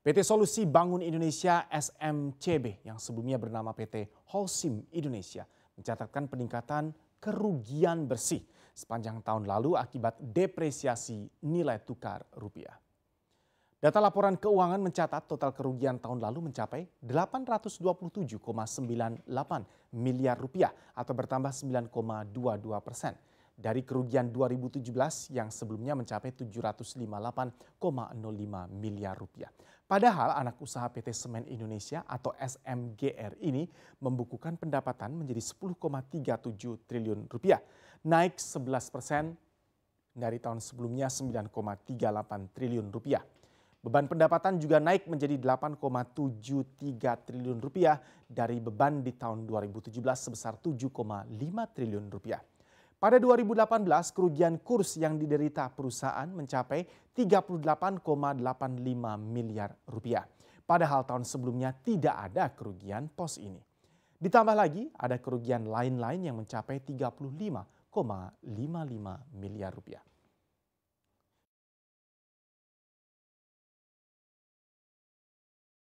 PT Solusi Bangun Indonesia SMCB yang sebelumnya bernama PT Holcim Indonesia mencatatkan peningkatan kerugian bersih sepanjang tahun lalu akibat depresiasi nilai tukar rupiah. Data laporan keuangan mencatat total kerugian tahun lalu mencapai 827,98 miliar rupiah atau bertambah 9,22 persen dari kerugian 2017 yang sebelumnya mencapai 758,05 miliar rupiah. Padahal anak usaha PT Semen Indonesia atau SMGR ini membukukan pendapatan menjadi 10,37 triliun rupiah, naik 11 persen dari tahun sebelumnya 9,38 triliun rupiah. Beban pendapatan juga naik menjadi 8,73 triliun rupiah dari beban di tahun 2017 sebesar 7,5 triliun rupiah. Pada 2018, kerugian kurs yang diderita perusahaan mencapai 38,85 miliar rupiah. Padahal tahun sebelumnya tidak ada kerugian pos ini. Ditambah lagi ada kerugian lain-lain yang mencapai 35,55 miliar rupiah.